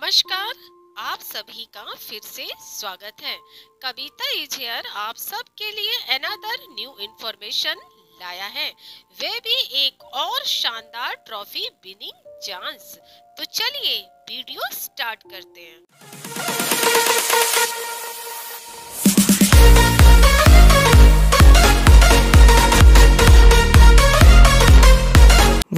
नमस्कार, आप सभी का फिर से स्वागत है। कविता इज़ हेयर आप सब के लिए अनदर न्यू इंफॉर्मेशन लाया है। वे भी एक और शानदार ट्रॉफी विनिंग चांस तो चलिए वीडियो स्टार्ट करते हैं।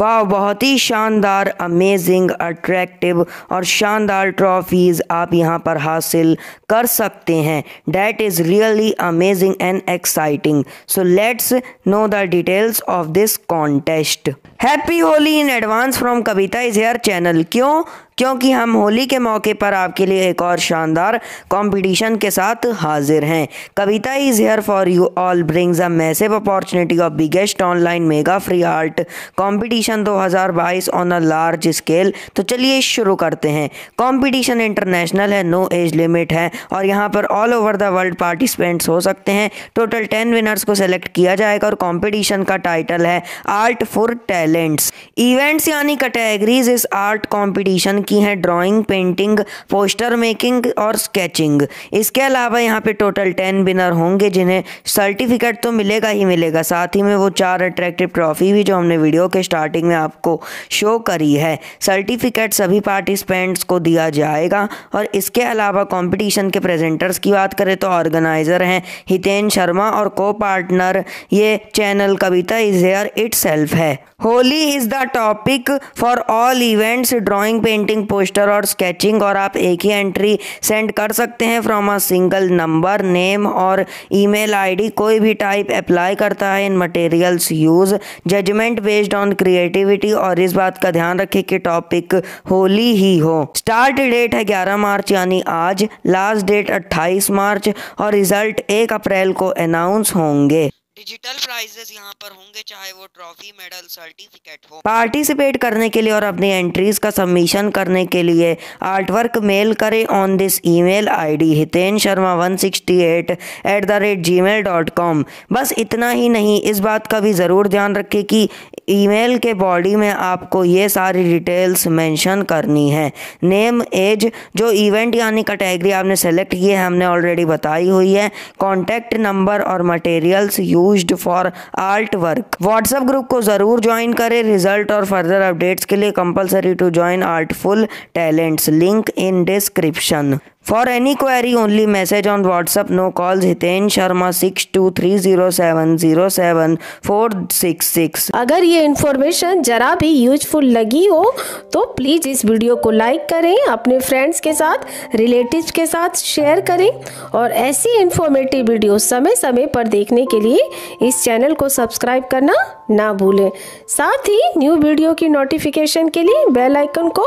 वाह, बहुत ही शानदार अमेजिंग अट्रैक्टिव और शानदार ट्रॉफीज़ आप यहाँ पर हासिल कर सकते हैं। That is really amazing and exciting so let's know the details of this contest happy Holi in advance from Kavita is here channel क्यों? क्योंकि हम होली के मौके पर आपके लिए एक और शानदार कंपटीशन के साथ हाजिर हैं। Kavita is here for you all brings a massive opportunity of biggest online mega free art competition 2022 on a large scale तो चलिए शुरू करते हैं। कंपटीशन इंटरनेशनल है नो एज लिमिट है और यहाँ पर all over the world participants हो सकते हैं। टोटल टेन विनर्स को सेलेक्ट किया जाएगा और कॉम्पिटिशन का टाइटल है आर्ट फॉर टैलेंट्स इवेंट्स यानी कैटेगरीज इस आर्ट कॉम्पिटिशन की हैं ड्राइंग पेंटिंग पोस्टर मेकिंग और स्केचिंग इसके अलावा यहाँ पे टोटल टेन विनर होंगे, जिन्हें सर्टिफिकेट तो मिलेगा ही मिलेगा। साथ ही में वो चार अट्रैक्टिव ट्रॉफी भी जो हमने वीडियो के स्टार्टिंग में आपको शो करी है। सर्टिफिकेट सभी पार्टिसिपेंट्स को दिया जाएगा। और इसके अलावा कंपटीशन के प्रेजेंटर्स की बात करें तो ऑर्गेनाइजर हैं हितेन शर्मा और को पार्टनर ये channel Kavita is here it है। Holi is the topic for all events drawing painting poster और स्केचिंग और आप एक ही एंट्री सेंड कर सकते हैं from a single number name और ईमेल आईडी कोई भी टाइप अप्लाई करता है इन materials use judgement based on creativity और इस बात का ध्यान रखें कि टॉपिक होली ही हो. स्टार्ट डेट है 11 मार्च, यानी आज. लास्ट डेट 28 मार्च और रिज़ल्ट 1 अप्रैल को अनाउंस होंगे. डिजिटल प्राइजेस यहाँ पर होंगे, चाहे वो ट्रॉफी, मेडल, सर्टिफिकेट हो। पार्टिसिपेट करने के लिए और अपनी एंट्रीज का सबमिशन करने के लिए आर्टवर्क मेल करें on this email ID Hiten Sharma one sixty eight at the rate gmail dot com. बस इतना ही नहीं, इस बात का भी ज़रूर ध्यान रखें कि ईमेल के बॉडी में आपको ये सारी डिटेल्स मेंशन करनी है। नेम, एज, जो इवेंट यानी कैटेगरी आपने सेलेक्ट की है, हमने ऑलरेडी बताई हुई है। कॉन्टैक्ट नंबर और materials used for artwork WhatsApp group को ज़रूर ज्वाइन करें. रिज़ल्ट और फर्दर अपडेट्स के लिए compulsory to join artful talents link in description for any query only message on WhatsApp no calls Hiten Sharma six two three zero seven zero seven four six six अगर ये information जरा भी useful लगी हो तो please इस video को like करें, अपने फ्रेंड्स के साथ रिलेटिव के साथ शेयर करें और ऐसी इन्फॉर्मेटिव वीडियो समय समय पर देखने के लिए इस चैनल को सब्सक्राइब करना ना भूलें। साथ ही न्यू वीडियो की नोटिफिकेशन के लिए बेल आइकन को